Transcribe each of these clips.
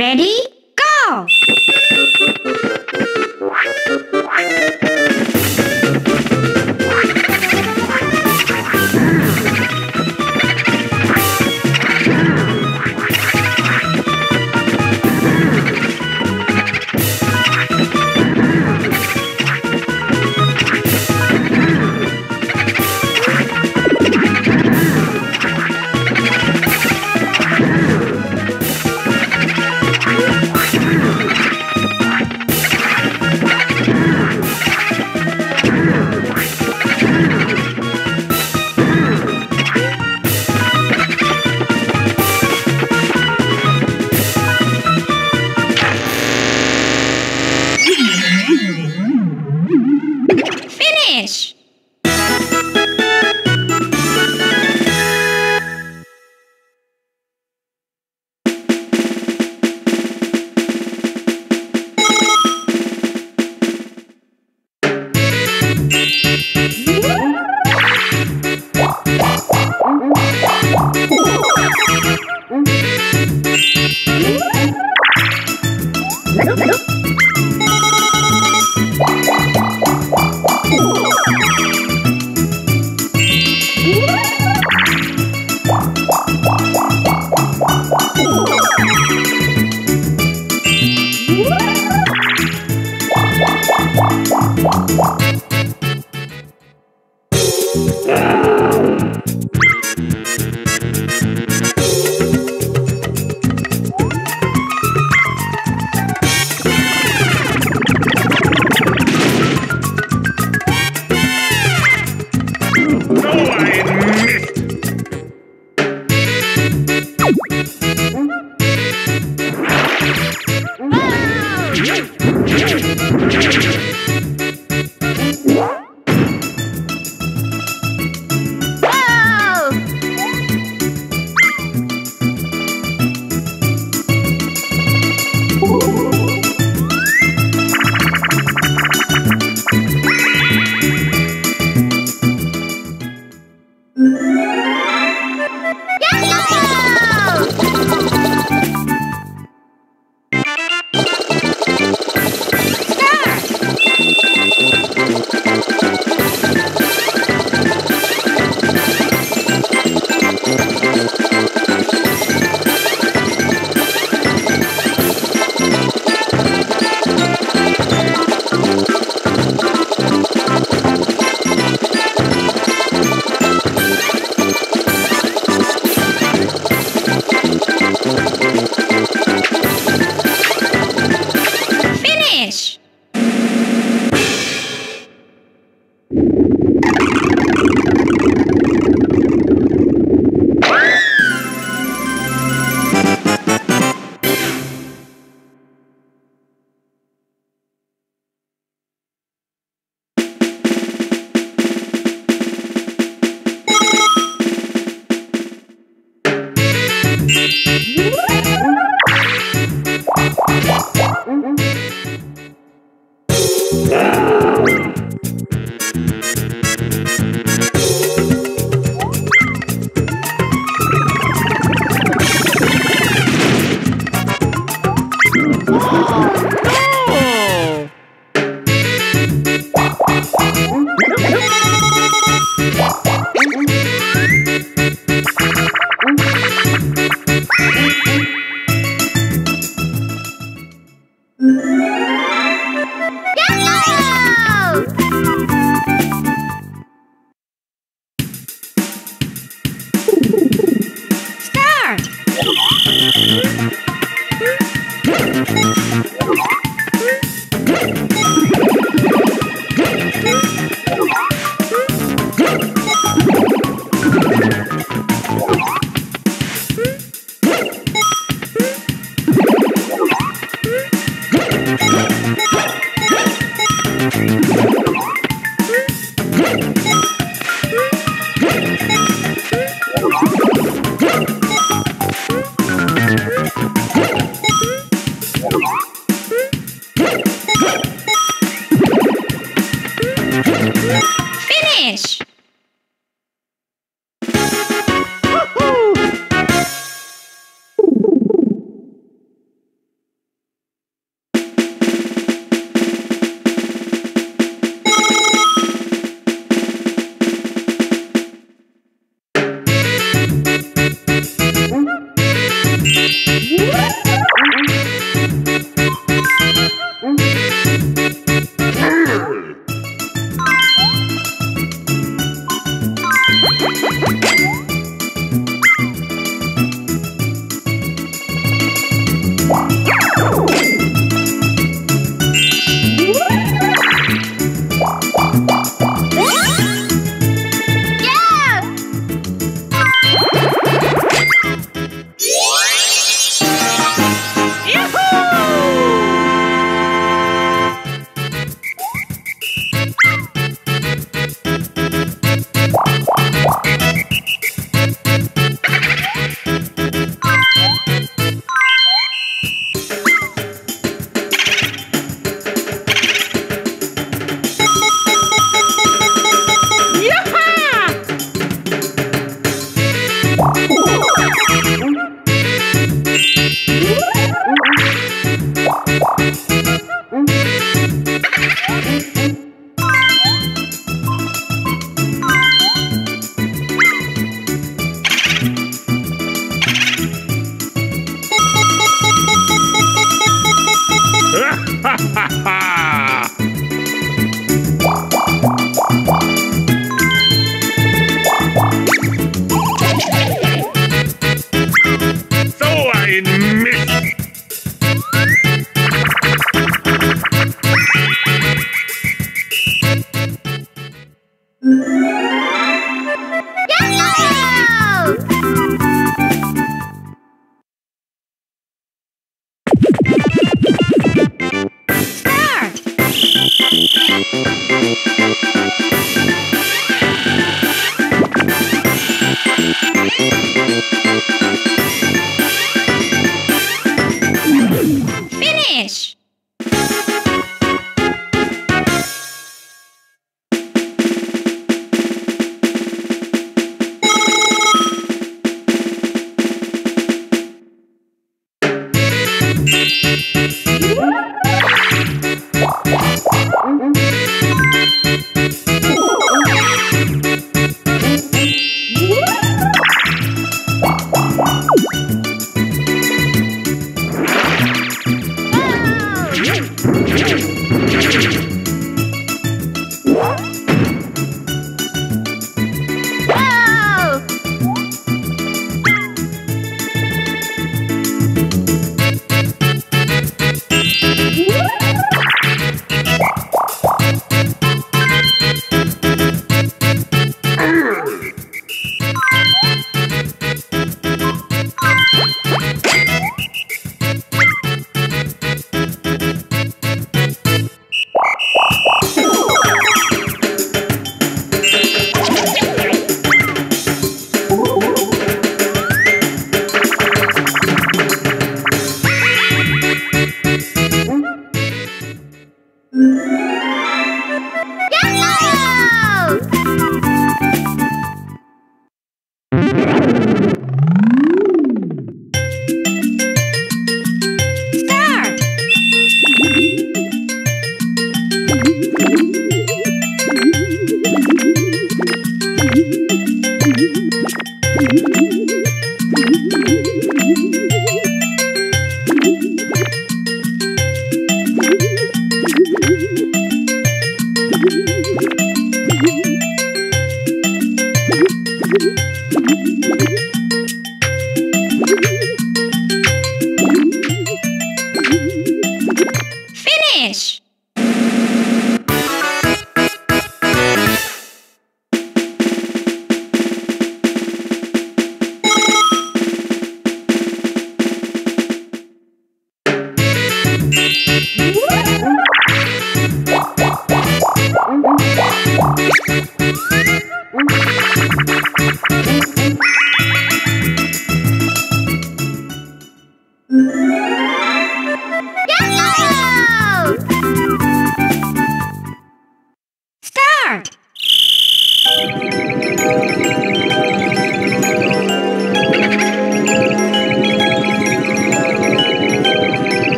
Ready?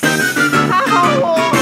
他好火。